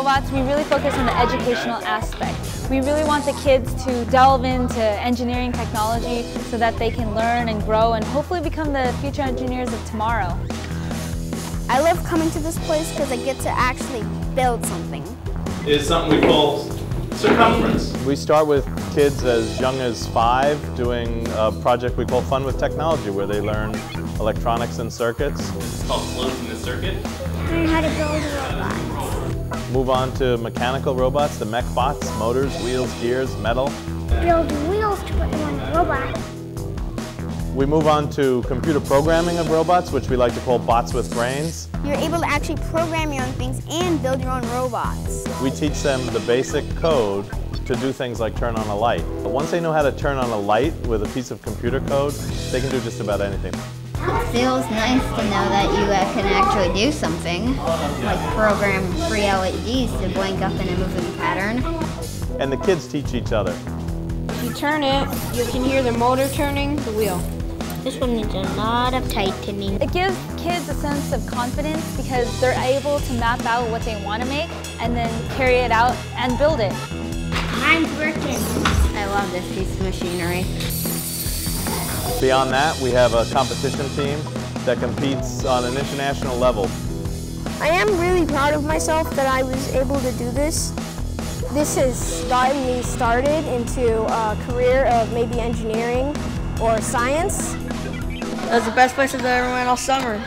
Robots, we really focus on the educational aspect. We really want the kids to delve into engineering technology so that they can learn and grow and hopefully become the future engineers of tomorrow. I love coming to this place because I get to actually build something. It's something we call circumference. We start with kids as young as five doing a project we call Fun with Technology where they learn electronics and circuits. It's called closing the circuit. Move on to mechanical robots, the mech bots, motors, wheels, gears, metal. Build wheels to put them on a robot. We move on to computer programming of robots, which we like to call bots with brains. You're able to actually program your own things and build your own robots. We teach them the basic code to do things like turn on a light. But once they know how to turn on a light with a piece of computer code, they can do just about anything. It feels nice to know that you uh, can actually do something, like program free LEDs to blink up in a moving pattern. And the kids teach each other. If you turn it, you can hear the motor turning the wheel. This one needs a lot of tightening. It gives kids a sense of confidence because they're able to map out what they want to make and then carry it out and build it. Mine's working. I love this piece of machinery. Beyond that, we have a competition team that competes on an international level. I am really proud of myself that I was able to do this. This has gotten me started into a career of maybe engineering or science. That's the best place I ever went all summer.